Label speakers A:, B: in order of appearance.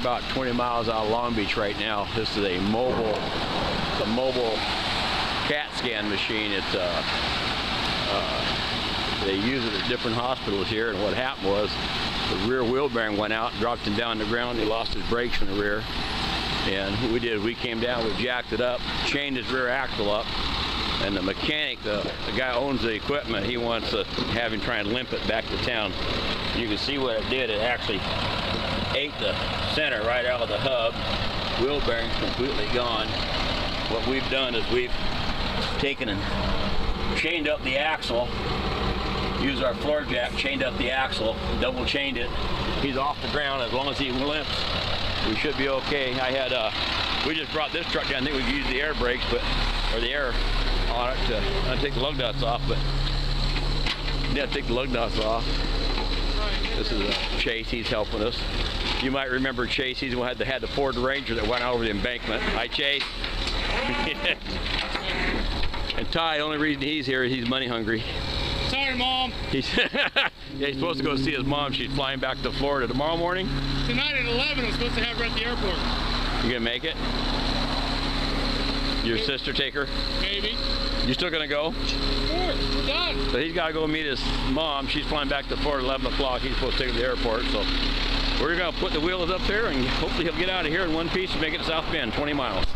A: about 20 miles out of Long Beach right now. This is a mobile, a mobile CAT scan machine. It's uh, uh, they use it at different hospitals here. And what happened was the rear wheel bearing went out, dropped him down the ground. He lost his brakes in the rear. And what we did, we came down, we jacked it up, chained his rear axle up, and the mechanic, the, the guy owns the equipment, he wants to have him try and limp it back to town. You can see what it did. It actually ate the center right out of the hub. Wheel bearing's completely gone. What we've done is we've taken and chained up the axle, used our floor jack, chained up the axle, double chained it. He's off the ground as long as he limps. We should be okay. I had, uh, we just brought this truck down. I think we could use the air brakes, but, or the air on it to take the lug nuts off, but yeah, take the lug nuts off. This is uh, Chase, he's helping us. You might remember Chase, he's the one had the, had the Ford Ranger that went over the embankment. Hi Chase. and Ty, the only reason he's here is he's money hungry.
B: Sorry, Mom.
A: He's, yeah, he's supposed to go see his mom. She's flying back to Florida tomorrow morning.
B: Tonight at 11, I'm supposed to have her at the airport.
A: You gonna make it? Your sister take her?
B: Maybe.
A: You still gonna go?
B: We're done.
A: So he's gotta go meet his mom. She's flying back to Florida at 11 o'clock. He's supposed to take her to the airport. So we're gonna put the wheels up there and hopefully he'll get out of here in one piece and make it to South Bend, 20 miles.